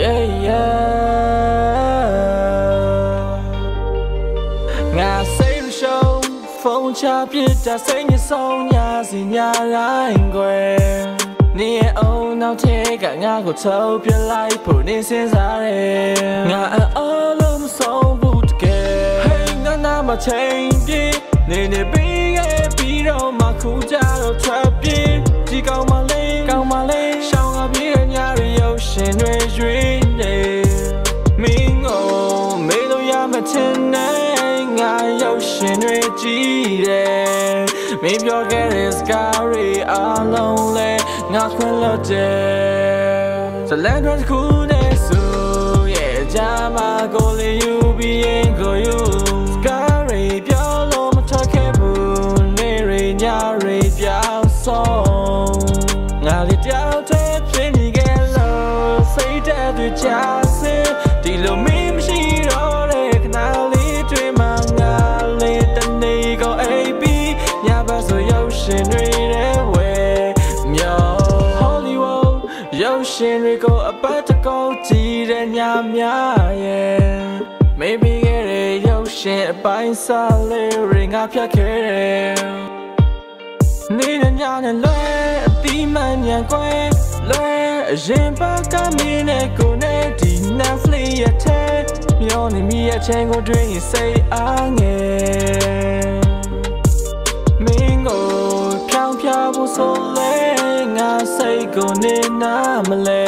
yeah yeah ငါစိတ်ရှုံးဖုန်းချပြစ်တာစိတ်ညစ်ဆုံးညာစီညာတိုင်းကွယ်နေအောင်နောက်ထဲကငါကိုထုတ်ပြလိုက်ဖို့နေစင်းစားတယ်ငါအော်လုံးဆုံးဘူးတကယ် Hey ငါနာမချိန်ပြနေနေပြီးရဲ့ပြီးတော့ တယ်မင်းပြောခဲ့တဲ့စကားတွေအလုံးလဲငါခွင့်လို့တယ်ဇလန်တွေခုနဲ့ဆိုရဲ့ဂျာမကိုလေးယူပြီးရင်ကိုယူစကားတွေပြောလို့မထွက်ခဲ့ဘူးနေရညရီပြောင်းဆုံးငါလေးတယောက်တည်းဖြစ်နေခဲ့လို့စိတ်ဓာတ်တွေချစေဒီလိုမ ရုပ်ရှင်တွေကိုအပတ်တကောကြည့်တဲ့ညများရဲ့ Maybe ခဲ့တဲ့ရုပ်ရှင်အပိုင်းစားလေးတွေငါဖြတ်ခဲ့တယ်နေနဲ့ညနဲ့လွဲအတိမှန်ညံကွယ်လွဲအရင်ဘက်ကမင်းနဲ့ကိုနဲ့ဒီ Netflix ရဲ့ထဲမျောနေမိရဲ့ချင်းကိုတွေ့ရင်စိတ်အားငယ်မင်းကိုဖြောင်းဖြားဖို့ဆိုလဲငါစိတ် ကိုနေနာမလဲ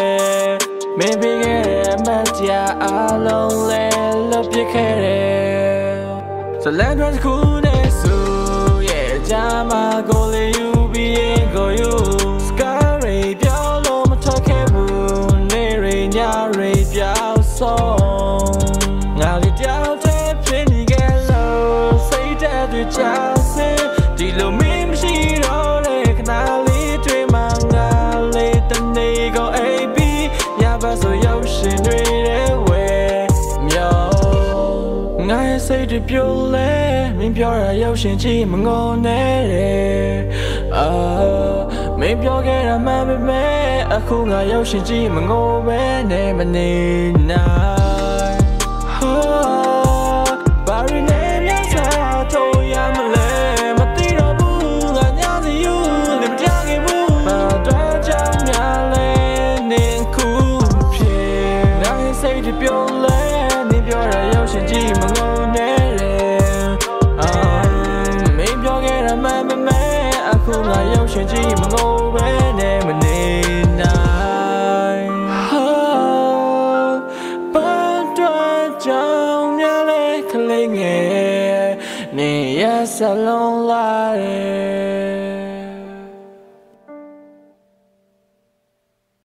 မင်းပြီးခဲ့တဲ့မတရားအလုံးလဲလွတ်ပြစ်ခဲ့တယ်ဇလန်တွေခုနဲ့ဆိုရဲ့ဂျာမကိုလေးယူပြီးရင်ကိုယူစကားတွေပြောလို့မထွက်ခဲ့ဘူးနေရညရီပြောင်းဆုံးငါလေးတယောက်တည်းဖြစ်နေခဲ့လို့စိတ်ဓာတ်တွေချစေဒီလိုမ စိတ်တွေပြိုလဲမင်းပြောတာရုပ်ရှင်ကြည့်မငုံနဲ့တဲ့အာမင်းပြောခဲ့တာမှန်ပေမဲ့အခုငါရုပ်ရှင်ကြည့်မငိုပဲနဲ့မနေနိုင်ဟာဘာရင်းနဲ့မြတ်စွာတို့ရမလဲမသိတော့ဘူးငါညာစီယူလင်မကြခင်ဘူးဘာတော့ကြောင့်များလဲနင်ခုဖြစ်ငါရဲ့စိတ်တွေပြုံးလဲ မှန်ပေမဲ့အခုငါရုပ်ရှင်ကြည့်မငုံပဲနဲ့မနေနိုင်ဟာဘာတော့ကြောင့်များလဲခလေးငယ်နေရစလုံးလာတယ်